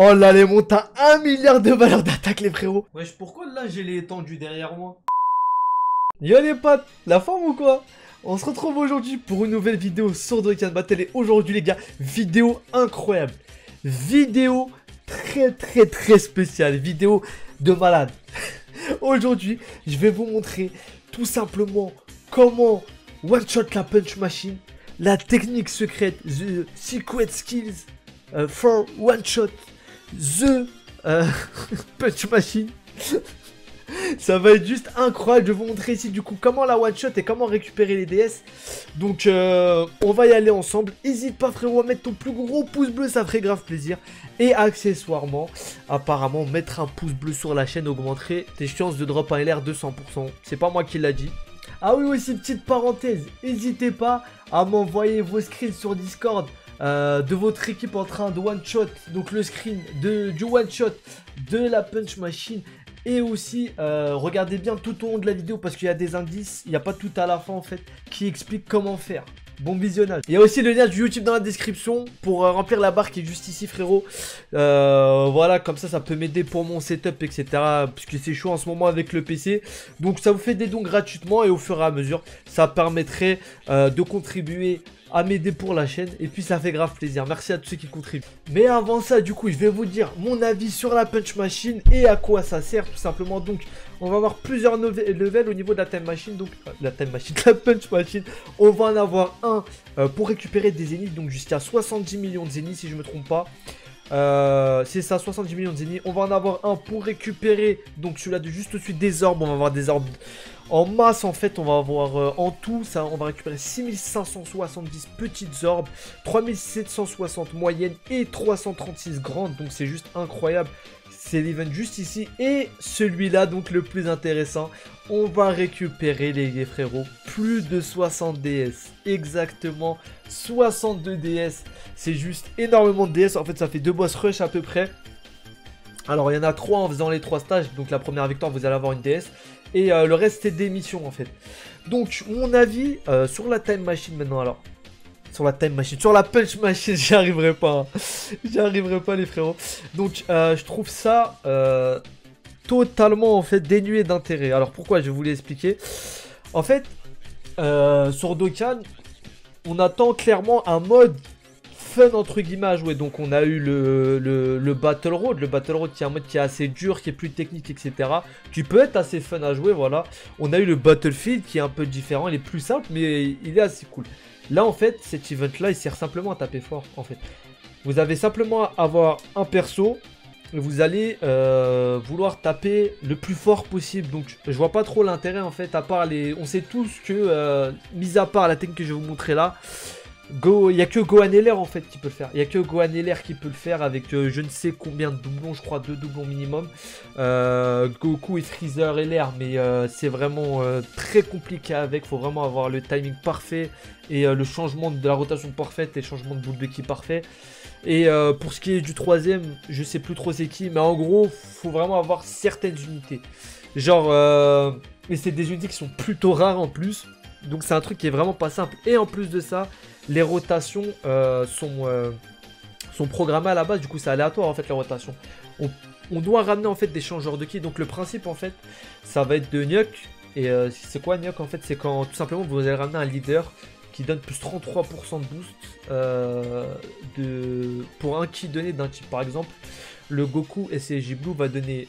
Oh là, les monte à 1 milliard de valeur d'attaque, les frérots. Wesh, pourquoi là j'ai les étendues derrière moi? Yo les potes, la forme ou quoi? On se retrouve aujourd'hui pour une nouvelle vidéo sur Dokkan Battle et aujourd'hui les gars, vidéo incroyable. Vidéo très très très spéciale, vidéo de malade. aujourd'hui, je vais vous montrer tout simplement comment one-shot la punch machine, la technique secrète, the secret skills euh, for one-shot The euh, Punch Machine. Ça va être juste incroyable. Je vais vous montrer ici du coup comment la one shot et comment récupérer les DS. Donc euh, on va y aller ensemble. N'hésite pas frérot à mettre ton plus gros pouce bleu, ça ferait grave plaisir. Et accessoirement, apparemment mettre un pouce bleu sur la chaîne augmenterait tes chances de drop un LR de 100%. C'est pas moi qui l'a dit. Ah oui aussi petite parenthèse, n'hésitez pas à m'envoyer vos screens sur Discord euh, de votre équipe en train de one shot, donc le screen de, du one shot de la punch machine. Et aussi, euh, regardez bien tout au long de la vidéo parce qu'il y a des indices, il n'y a pas tout à la fin en fait, qui explique comment faire. Bon visionnage. Il y a aussi le lien du YouTube dans la description pour euh, remplir la barre qui est juste ici, frérot. voilà, comme ça, ça peut m'aider pour mon setup, etc. Puisque c'est chaud en ce moment avec le PC. Donc, ça vous fait des dons gratuitement et au fur et à mesure, ça permettrait de contribuer à m'aider pour la chaîne et puis ça fait grave plaisir. Merci à tous ceux qui contribuent. Mais avant ça, du coup, je vais vous dire mon avis sur la punch machine et à quoi ça sert tout simplement. Donc, on va avoir plusieurs levels au niveau de la time machine. Donc, euh, la time machine, la punch machine. On va en avoir un euh, pour récupérer des zéniths. Donc, jusqu'à 70 millions de zéniths si je me trompe pas. Euh, c'est ça, 70 millions de zéniths. On va en avoir un pour récupérer, donc celui-là de juste au-dessus des orbes. On va avoir des orbes en masse, en fait, on va avoir euh, en tout, ça, on va récupérer 6570 petites orbes, 3760 moyennes et 336 grandes. Donc c'est juste incroyable. C'est l'event juste ici. Et celui-là, donc le plus intéressant, on va récupérer les frérots. Plus de 60 DS. Exactement 62 DS. C'est juste énormément de DS. En fait, ça fait deux boss rush à peu près. Alors, il y en a trois en faisant les trois stages. Donc, la première victoire, vous allez avoir une DS. Et euh, le reste, c'est des missions, en fait. Donc, mon avis euh, sur la time machine maintenant, alors. Sur la time machine. Sur la punch machine, j'y arriverai pas. Hein. J'y arriverai pas, les frérots. Donc, euh, je trouve ça totalement, en fait, dénué d'intérêt. Alors, pourquoi? Je vais vous l'expliquer. En fait, sur Dokkan, on attend clairement un mode fun entre guillemets à jouer. Donc on a eu le, le, Battle Road, le Battle Road qui est un mode qui est assez dur, qui est plus technique, etc. Qui peut être assez fun à jouer, voilà. On a eu le Battlefield qui est un peu différent, il est plus simple, mais il est assez cool. Là en fait, cet event là, il sert simplement à taper fort en fait. Vous avez simplement avoir un perso, vous allez euh, vouloir taper le plus fort possible. Donc je vois pas trop l'intérêt en fait, à part les... On sait tous que, euh, mis à part la technique que je vais vous montrer là, Go, il n'y a que Gohan LR en fait qui peut le faire. Il n'y a que Gohan LR qui peut le faire avec euh, je ne sais combien de doublons, je crois deux doublons minimum. Euh, Goku et Freezer LR, mais euh, c'est vraiment très compliqué avec. Faut vraiment avoir le timing parfait et le changement de la rotation parfaite et le changement de boule de ki parfait. Et pour ce qui est du troisième, je sais plus trop c'est qui, mais en gros, faut vraiment avoir certaines unités. Genre, et c'est des unités qui sont plutôt rares en plus. Donc c'est un truc qui est vraiment pas simple. Et en plus de ça, les rotations euh, sont, euh, sont programmées à la base. Du coup, c'est aléatoire en fait les rotations. On, doit ramener en fait des changeurs de ki. Donc le principe en fait, ça va être de Nyuk. Et euh, c'est quoi Nyuk en fait? C'est quand tout simplement vous allez ramener un leader qui donne plus 33% de boost pour un ki donné d'un type. Par exemple, le Goku SCJ Blue va donner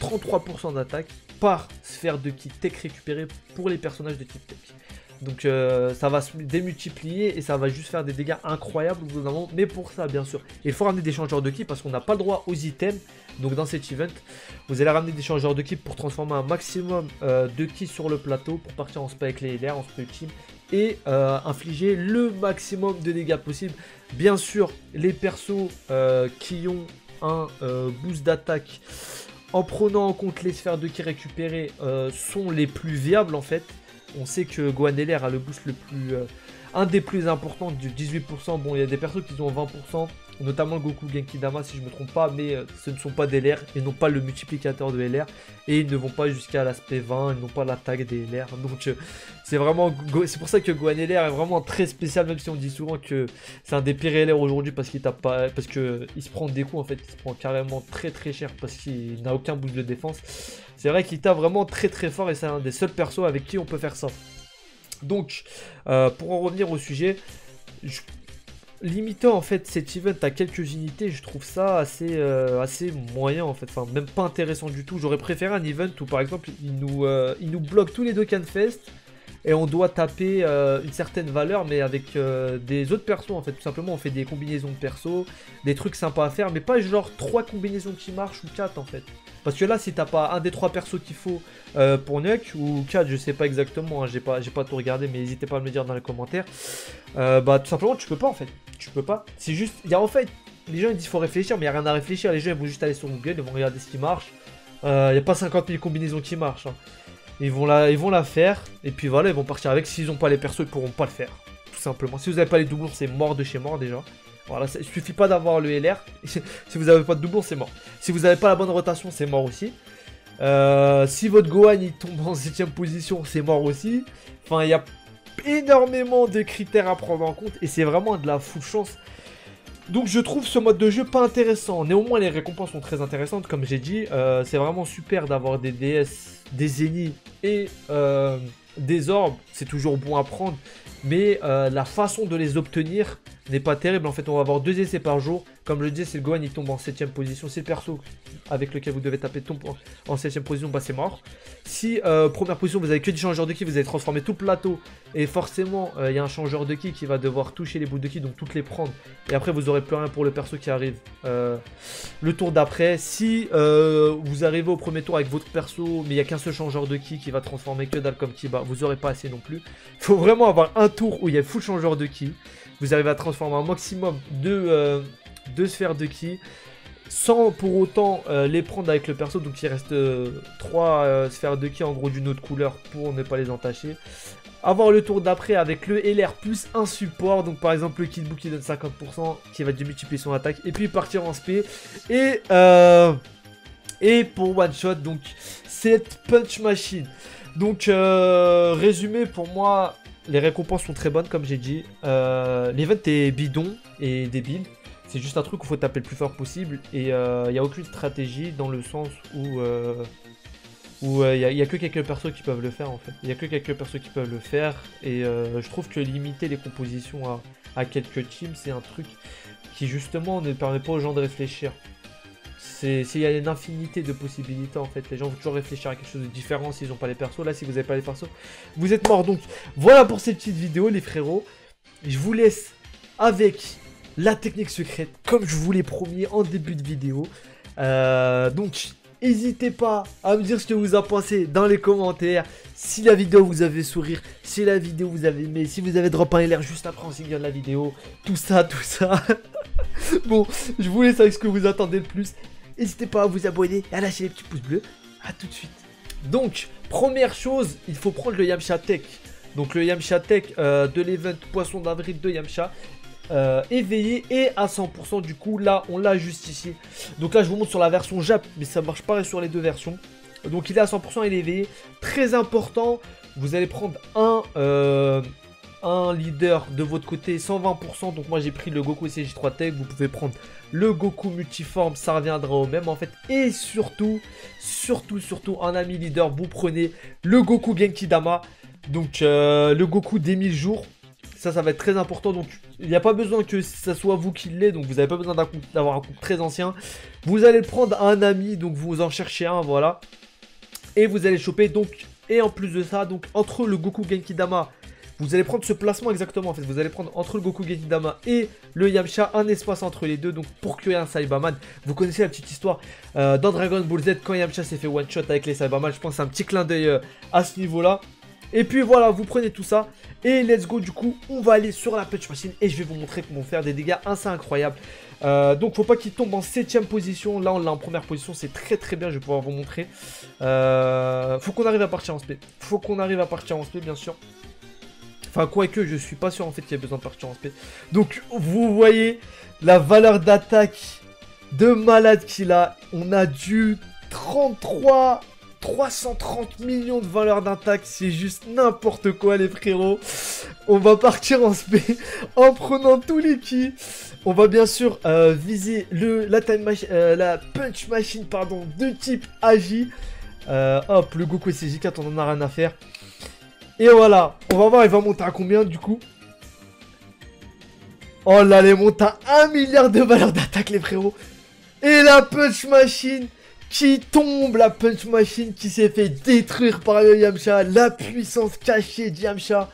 33% d'attaque par sphère de ki tech récupérée pour les personnages de type tech. Donc euh, ça va se démultiplier et ça va juste faire des dégâts incroyables Mais pour ça, bien sûr, il faut ramener des changeurs de ki parce qu'on n'a pas le droit aux items. Donc dans cet event, vous allez ramener des changeurs de ki pour transformer un maximum euh, de ki sur le plateau pour partir en spike les LR, en spike team et euh, infliger le maximum de dégâts possible. Bien sûr, les persos qui ont un boost d'attaque en prenant en compte les sphères de ki récupérées sont les plus viables en fait. On sait que Gohan a le boost le plus... Euh, un des plus importants du 18%. Bon, il y a des persos qui ont 20%. Notamment Goku Genki Dama si je me trompe pas, mais euh, ce ne sont pas des LR, ils n'ont pas le multiplicateur de LR, et ils ne vont pas jusqu'à l'aspect 20, ils n'ont pas l'attaque des LR, donc euh, c'est vraiment, c'est pour ça que Gohan LR est vraiment très spécial, même si on dit souvent que c'est un des pires LR aujourd'hui parce qu'il tape pas, parce que il se prend des coups en fait, il se prend carrément très très cher parce qu'il n'a aucun boost de défense, c'est vrai qu'il tape vraiment très très fort et c'est un des seuls persos avec qui on peut faire ça. Donc, euh, pour en revenir au sujet, je limitant en fait cet event à quelques unités, je trouve ça assez, euh, assez moyen en fait, enfin même pas intéressant du tout. J'aurais préféré un event où par exemple il nous, euh, il nous bloque tous les deux Fest et on doit taper euh, une certaine valeur mais avec des autres persos en fait. Tout simplement on fait des combinaisons de persos, des trucs sympas à faire mais pas genre trois combinaisons qui marchent ou quatre en fait. Parce que là, si t'as pas un des trois persos qu'il faut euh, pour Nuke, ou 4, je sais pas exactement, hein, j'ai pas, pas tout regardé, mais n'hésitez pas à me le dire dans les commentaires. Euh, bah, tout simplement, tu peux pas en fait. Tu peux pas. C'est juste. Il y a en fait. Les gens ils disent faut réfléchir, mais il a rien à réfléchir. Les gens ils vont juste aller sur Google, ils vont regarder ce qui marche. Euh, il n'y a pas 50 000 combinaisons qui marchent. Hein. Ils, vont la, ils vont la faire, et puis voilà, ils vont partir avec. S'ils ont pas les persos, ils pourront pas le faire. Tout simplement. Si vous avez pas les doublons, c'est mort de chez mort déjà. Voilà, il suffit pas d'avoir le LR. si vous n'avez pas de doublon, c'est mort. Si vous n'avez pas la bonne rotation, c'est mort aussi. Euh, si votre Gohan il tombe en 7ème position, c'est mort aussi. Enfin, il y a énormément de critères à prendre en compte et c'est vraiment de la full chance. Donc je trouve ce mode de jeu pas intéressant. Néanmoins, les récompenses sont très intéressantes, comme j'ai dit. Euh, c'est vraiment super d'avoir des DS, des Zéniths et euh, des orbes. C'est toujours bon à prendre. Mais la façon de les obtenir n'est pas terrible. En fait, on va avoir deux essais par jour. Comme je le disais, c'est le Gohan, il tombe en 7ème position. Si le perso avec lequel vous devez taper tombe en 7ème position, bah c'est mort. Si euh, première position, vous avez que des changeurs de ki, vous allez transformer tout plateau. Et forcément, euh, il y a un changeur de ki qui va devoir toucher les bouts de ki, donc toutes les prendre. Et après, vous aurez plus rien pour le perso qui arrive. Euh, le tour d'après, si vous arrivez au premier tour avec votre perso, mais il n'y a qu'un seul changeur de ki qui va transformer que dalle comme ki, bah vous aurez pas assez non plus. Faut vraiment avoir un tour où il y a full changeur de ki. Vous arrivez à transformer un maximum de deux sphères de ki sans pour autant euh, les prendre avec le perso. Donc il reste euh, trois euh, sphères de ki en gros d'une autre couleur pour ne pas les entacher. Avoir le tour d'après avec le LR plus un support. Donc par exemple le Kid qui donne 50% qui va multiplier son attaque. Et puis partir en SP. Et, et pour one shot donc cette punch machine. Donc résumé pour moi les récompenses sont très bonnes comme j'ai dit. L'event est bidon et débile. C'est juste un truc où il faut taper le plus fort possible. Et il euh, n'y a aucune stratégie dans le sens où euh, il euh, n'y a, que quelques persos qui peuvent le faire en fait. Il n'y a que quelques persos qui peuvent le faire. Et je trouve que limiter les compositions à, quelques teams, c'est un truc qui justement ne permet pas aux gens de réfléchir. Il y a une infinité de possibilités en fait. Les gens vont toujours réfléchir à quelque chose de différent s'ils n'ont pas les persos. Là, si vous n'avez pas les persos, vous êtes morts. Donc voilà pour cette petite vidéo, les frérots. Je vous laisse avec la technique secrète, comme je vous l'ai promis en début de vidéo. Euh, donc, n'hésitez pas à me dire ce que vous en pensez dans les commentaires. Si la vidéo vous avez sourire, si la vidéo vous avez aimé, si vous avez drop un LR juste après en signant la vidéo, tout ça, tout ça. bon, je vous laisse avec ce que vous attendez le plus. N'hésitez pas à vous abonner et à lâcher les petits pouces bleus. A tout de suite. Donc, première chose, il faut prendre le Yamcha Tech. Donc le Yamcha Tech euh, de l'event Poisson d'avril de Yamcha. Euh, éveillé et à 100% du coup là on l'a justifié donc là je vous montre sur la version Jap mais ça marche pareil sur les deux versions donc il est à 100% il est très important vous allez prendre un euh, un leader de votre côté 120% donc moi j'ai pris le Goku CJ3 Tech vous pouvez prendre le Goku multiforme ça reviendra au même en fait et surtout surtout surtout un ami leader vous prenez le Goku Genki Dama donc euh, le Goku des 1000 jours ça, ça va être très important. Donc, il n'y a pas besoin que ça soit vous qui l'ait. Donc, vous n'avez pas besoin d'avoir un compte très ancien. Vous allez le prendre un ami. Donc, vous en cherchez un, voilà. Et vous allez choper. Donc, et en plus de ça, donc, entre le Goku Genki Dama, vous allez prendre ce placement exactement. En fait, vous allez prendre entre le Goku Dama et le Yamcha un espace entre les deux. Donc, pour ait un Saibaman. Vous connaissez la petite histoire euh, dans Dragon Ball Z quand Yamcha s'est fait one shot avec les Saibaman. Je pense un petit clin d'œil euh, à ce niveau-là. Et puis voilà, vous prenez tout ça. Et let's go, du coup, on va aller sur la punch machine. Et je vais vous montrer comment faire des dégâts assez incroyables. Euh, donc faut pas qu'il tombe en 7 position. Là on l'a en première position, c'est très très bien, je vais pouvoir vous montrer. Faut qu'on arrive à partir en SP. Faut qu'on arrive à partir en SP bien sûr. Enfin, quoique, je suis pas sûr en fait qu'il y ait besoin de partir en SP. Donc, vous voyez la valeur d'attaque de malade qu'il a. On a du 33 330 millions de valeur d'attaque, c'est juste n'importe quoi les frérots. On va partir en SP en prenant tous les kills. On va bien sûr euh, viser le, euh, la punch machine pardon, de type AJ. Euh, hop, le Goku SCJ4, on en a rien à faire. Et voilà, on va voir, il va monter à combien du coup Oh là, il monte à 1 milliard de valeur d'attaque les frérots. Et la punch machine qui tombe, la punch machine qui s'est fait détruire par le Yamcha, la puissance cachée de Yamcha.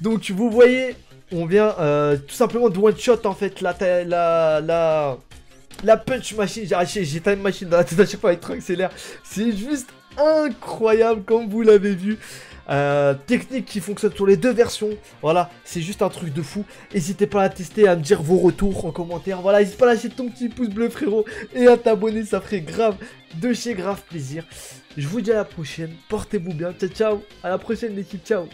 Donc vous voyez, on vient euh, tout simplement de one shot en fait la la la punch machine. J'ai time machine dans la tête à chaque fois avec trop accélère. C'est juste incroyable comme vous l'avez vu. Euh, technique qui fonctionne sur les deux versions. Voilà, c'est juste un truc de fou. N'hésitez pas à tester, à me dire vos retours en commentaire. Voilà, n'hésite pas à lâcher ton petit pouce bleu frérot et à t'abonner, ça ferait grave de chez grave plaisir. Je vous dis à la prochaine, portez-vous bien, ciao ciao, à la prochaine l'équipe, ciao